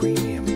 premium.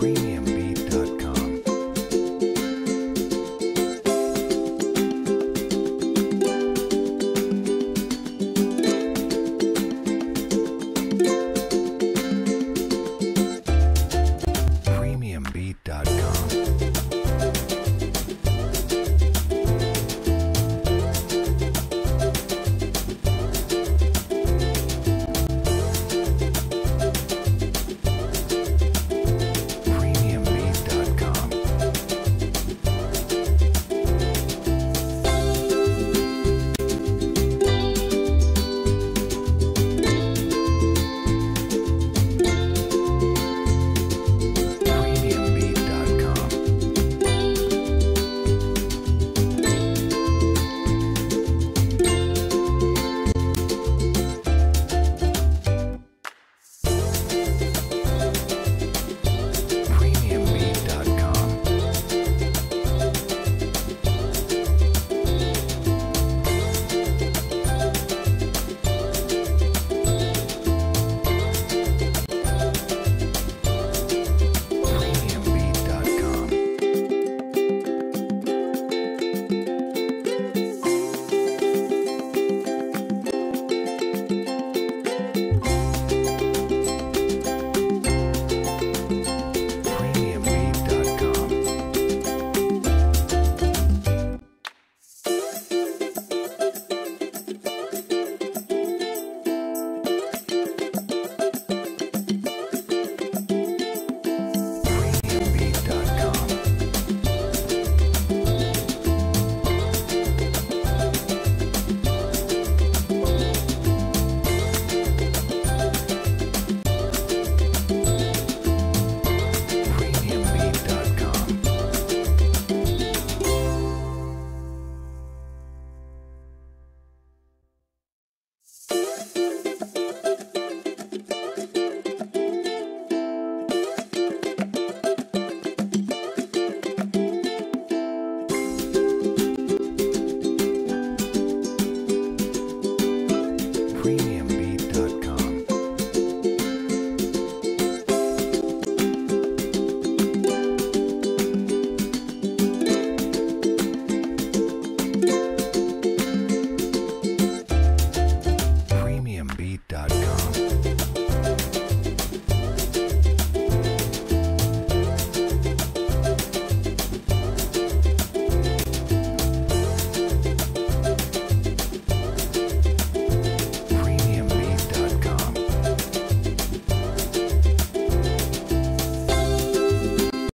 premium.